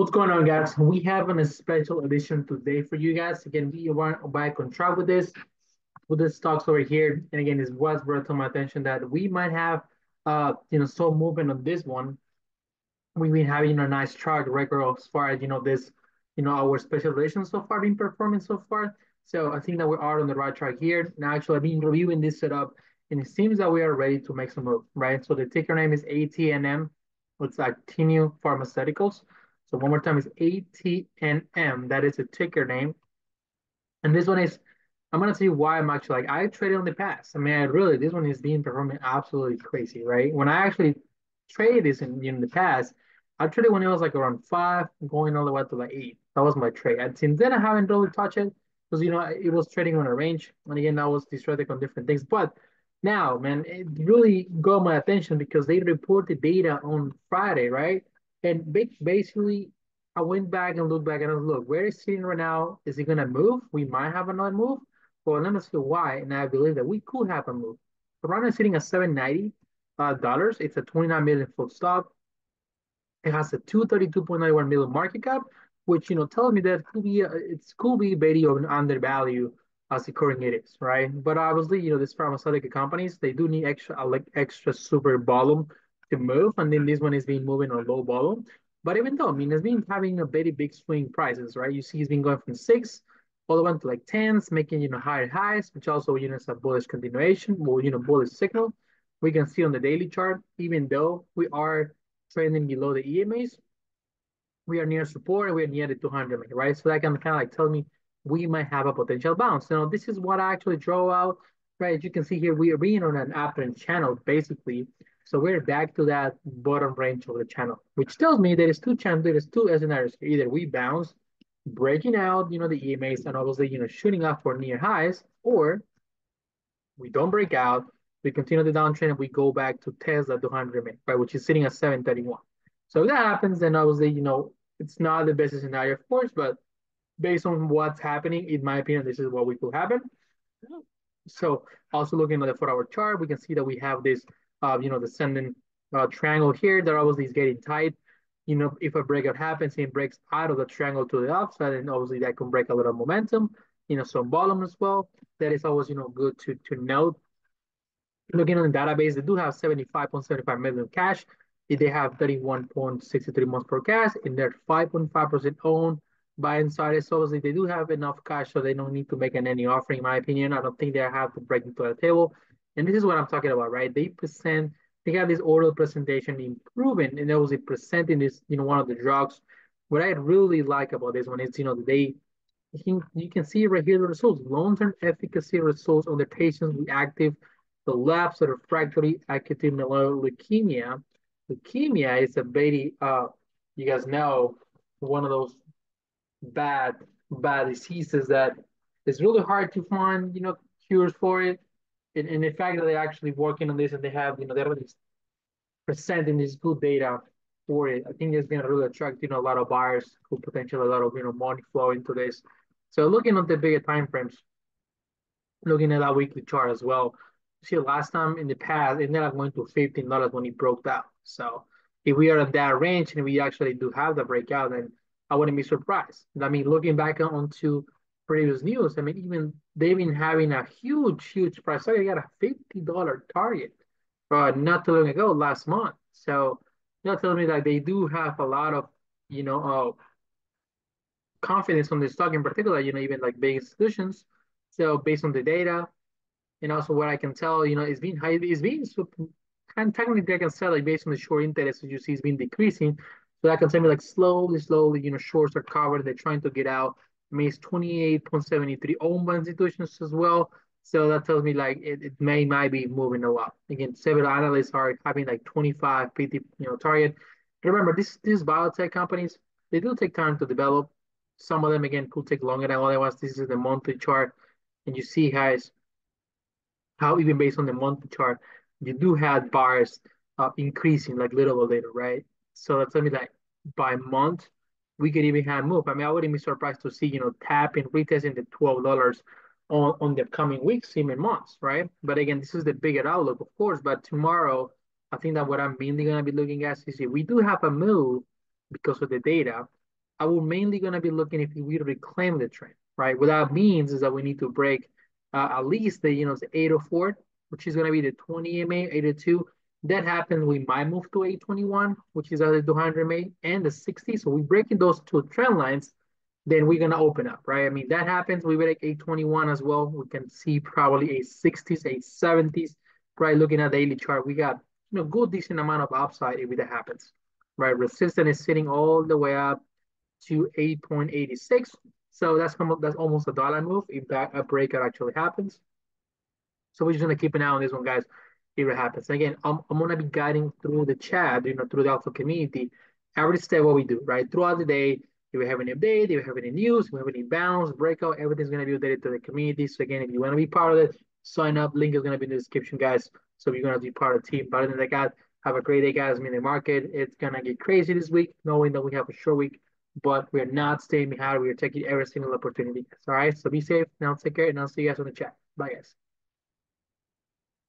What's going on, guys? We have a special edition today for you guys. Again, we are back on track with this, with the stocks over here. And again, it was brought to my attention that we might have, uh, you know, some movement on this one. We've been having a nice chart record as far as, you know, this, you know, our special edition so far been performing so far. So I think that we are on the right track here. Now, actually, I've been reviewing this setup and it seems that we are ready to make some move, right? So the ticker name is ATNM. It's Actinium Pharmaceuticals. So one more time is ATNM. That is a ticker name. And this one is, I'm gonna tell you why I'm actually like I traded on the past. I mean, I really this one is being performing absolutely crazy, right? When I actually traded this in, in the past, I traded when it was like around five, going all the way to like eight. That was my trade. And since then I haven't really touched it because you know it was trading on a range. And again, I was distracted on different things. But now, man, it really got my attention because they reported data on Friday, right? And basically, I went back and looked back and I was, look, where is sitting right now? Is it going to move? We might have another move. Well, let me see why. And I believe that we could have a move. Right now, sitting at 790 uh, dollars. It's a 29 million full stock. It has a 232.91 million market cap, which you know tells me that it could be a, it's could be very undervalued as the current it is, right? But obviously, you know, these pharmaceutical companies they do need extra like extra super volume to move, and then this one is being moving on low volume. But even though, I mean, it's been having a very big swing prices, right? You see, it's been going from six all the way to like tens, making you know higher highs, which also you know is a bullish continuation, or you know bullish signal. We can see on the daily chart, even though we are trending below the EMAs, we are near support and we are near the 200, right? So that can kind of like tell me we might have a potential bounce. Now, this is what I actually draw out, right? As you can see here, we are being on an uptrend channel, basically. So we're back to that bottom range of the channel, which tells me there is two channels, there is two scenarios. Either we bounce, breaking out, you know, the EMAs and obviously, you know, shooting up for near highs, or we don't break out, we continue the downtrend and we go back to Tesla 200 right, which is sitting at 731. So if that happens, then obviously, you know, it's not the best scenario, of course, but based on what's happening, in my opinion, this is what we could happen. So also looking at the four-hour chart, we can see that we have this, uh, you know, descending uh, triangle here that obviously is getting tight. You know, if a breakout happens, it breaks out of the triangle to the upside, and obviously that can break a little momentum, you know, some volume as well. That is always, you know, good to, to note. Looking on the database, they do have 75.75 million cash. They have 31.63 months per cash, and they're 5.5% owned by insiders. So obviously, they do have enough cash, so they don't need to make an any offering. In my opinion, I don't think they have to break into the table. And this is what I'm talking about, right? They present, they have this oral presentation improving, and obviously presenting this, you know, one of the drugs. What I really like about this one is, you know, they you can see right here the results, long-term efficacy results on the patients with active relapse or refractory acute myeloid leukemia. Leukemia is a very, uh, you guys know, one of those bad, bad diseases that it's really hard to find, you know, cures for it. And, and the fact that they're actually working on this and they have, you know, they're already presenting this good data for it, I think it's going to really attract, you know, a lot of buyers who potentially a lot of, you know, money flow into this. So looking at the bigger time frames, looking at that weekly chart as well, see last time in the past, it ended up going to $15 when it broke down. So if we are at that range and we actually do have the breakout, then I wouldn't be surprised. I mean, looking back onto previous news, I mean, even they've been having a huge, huge price. So they got a $50 target uh, not too long ago, last month. So that tells me that they do have a lot of, you know, uh, confidence on the stock in particular, you know, even like big institutions. So based on the data, and also what I can tell, you know, it's been high, it's been and technically I can sell like based on the short interest as you see it's been decreasing. So that can tell me like slowly, slowly, you know, shorts are covered. They're trying to get out. I 28.73 owned by institutions as well. So that tells me like it, it may might be moving a lot. Again, several analysts are having like 25, 50, you know, target. Remember, this these biotech companies, they do take time to develop. Some of them again could take longer than other ones. This is the monthly chart, and you see guys how even based on the monthly chart, you do have bars uh, increasing like little by little, right? So that's me that by month we could even have move. I mean, I wouldn't be surprised to see you know tapping retesting the twelve dollars on on the coming weeks, even months, right? But again, this is the bigger outlook, of course. But tomorrow, I think that what I'm mainly gonna be looking at is if we do have a move because of the data, I will mainly going to be looking if we reclaim the trend, right? What that means is that we need to break uh, at least the, you know, the 804, which is going to be the 20 MA, 82. That happens, we might move to 821, which is the 200 MA, and the 60. So we breaking those two trend lines, then we're going to open up, right? I mean, that happens, we break 821 as well. We can see probably a 60s, a 70s, right? Looking at the daily chart, we got, you know, good decent amount of upside if that happens, right? Resistance is sitting all the way up to 8.86. So that's that's almost a dollar move if that a breakout actually happens. So we're just gonna keep an eye on this one, guys, if it happens. Again, I'm, I'm gonna be guiding through the chat, you know, through the Alpha community, every step what we do, right? Throughout the day, if we have any update, if we have any news, if we have any bounce, breakout, everything's gonna be updated to the community. So again, if you wanna be part of it, sign up. Link is gonna be in the description, guys. So you're gonna be part of the team. But other than that, have a great day, guys. I mean, the market, it's gonna get crazy this week, knowing that we have a short week but we're not staying behind. We are taking every single opportunity. All right. So be safe. Now take care and I'll see you guys on the chat. Bye guys.